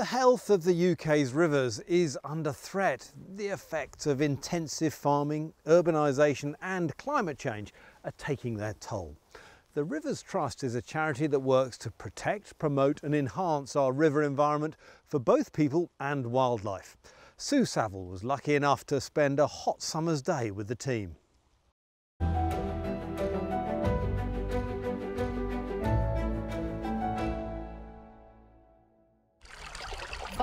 The health of the UK's rivers is under threat. The effects of intensive farming, urbanisation and climate change are taking their toll. The Rivers Trust is a charity that works to protect, promote and enhance our river environment for both people and wildlife. Sue Saville was lucky enough to spend a hot summer's day with the team.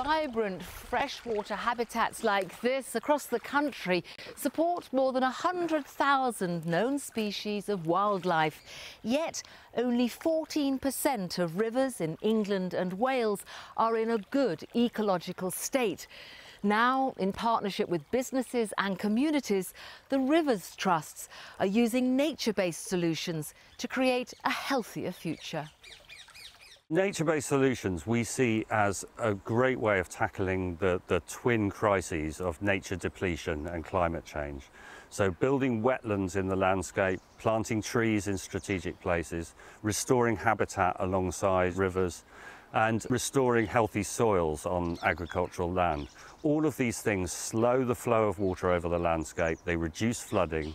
Vibrant freshwater habitats like this across the country support more than 100,000 known species of wildlife. Yet only 14% of rivers in England and Wales are in a good ecological state. Now, in partnership with businesses and communities, the Rivers Trusts are using nature-based solutions to create a healthier future. Nature-based solutions we see as a great way of tackling the, the twin crises of nature depletion and climate change. So building wetlands in the landscape, planting trees in strategic places, restoring habitat alongside rivers, and restoring healthy soils on agricultural land. All of these things slow the flow of water over the landscape, they reduce flooding,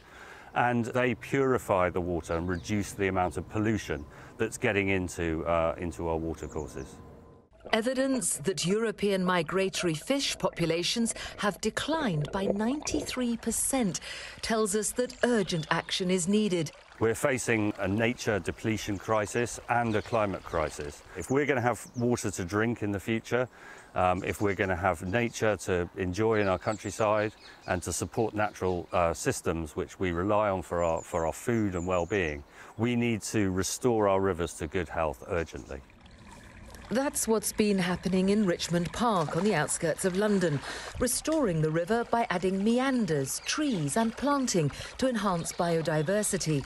and they purify the water and reduce the amount of pollution that's getting into, uh, into our watercourses. Evidence that European migratory fish populations have declined by 93% tells us that urgent action is needed. We're facing a nature depletion crisis and a climate crisis. If we're going to have water to drink in the future, um, if we're going to have nature to enjoy in our countryside and to support natural uh, systems which we rely on for our, for our food and well-being, we need to restore our rivers to good health urgently. That's what's been happening in Richmond Park on the outskirts of London, restoring the river by adding meanders, trees and planting to enhance biodiversity,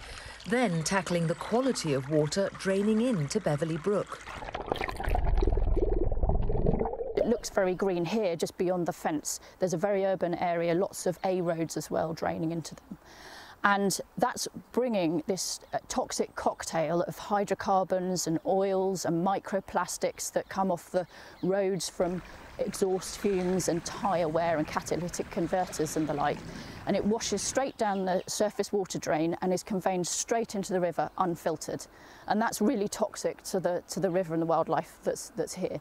then tackling the quality of water draining into Beverley Brook. It looks very green here, just beyond the fence. There's a very urban area, lots of A roads as well draining into them. And that's bringing this uh, toxic cocktail of hydrocarbons and oils and microplastics that come off the roads from exhaust fumes and tyre wear and catalytic converters and the like. And it washes straight down the surface water drain and is conveyed straight into the river unfiltered. And that's really toxic to the, to the river and the wildlife that's, that's here.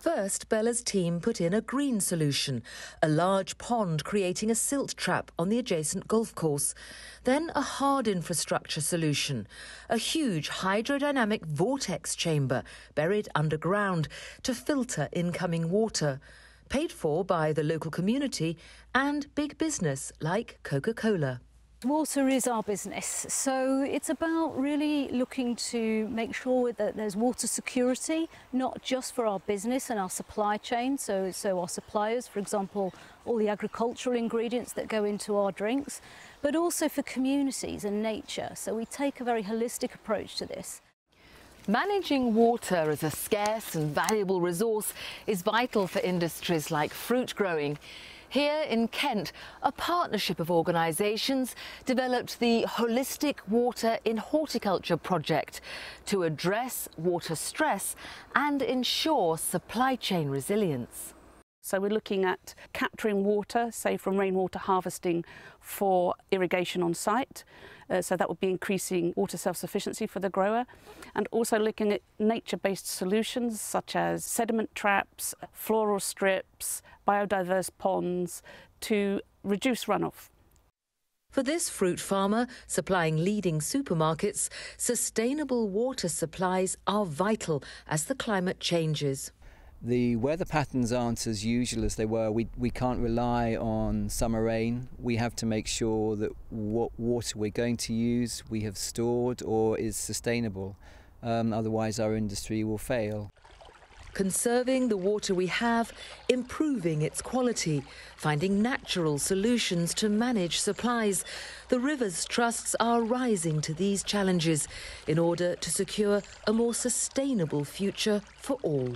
First, Bella's team put in a green solution, a large pond creating a silt trap on the adjacent golf course. Then a hard infrastructure solution, a huge hydrodynamic vortex chamber buried underground to filter incoming water, paid for by the local community and big business like Coca-Cola. Water is our business, so it's about really looking to make sure that there's water security, not just for our business and our supply chain, so, so our suppliers, for example, all the agricultural ingredients that go into our drinks, but also for communities and nature. So we take a very holistic approach to this. Managing water as a scarce and valuable resource is vital for industries like fruit growing. Here in Kent, a partnership of organisations developed the Holistic Water in Horticulture project to address water stress and ensure supply chain resilience. So we're looking at capturing water, say from rainwater harvesting for irrigation on site. Uh, so that would be increasing water self-sufficiency for the grower. And also looking at nature-based solutions such as sediment traps, floral strips, biodiverse ponds to reduce runoff. For this fruit farmer, supplying leading supermarkets, sustainable water supplies are vital as the climate changes. The weather patterns aren't as usual as they were. We, we can't rely on summer rain. We have to make sure that what water we're going to use we have stored or is sustainable. Um, otherwise, our industry will fail. Conserving the water we have, improving its quality, finding natural solutions to manage supplies. The rivers trusts are rising to these challenges in order to secure a more sustainable future for all.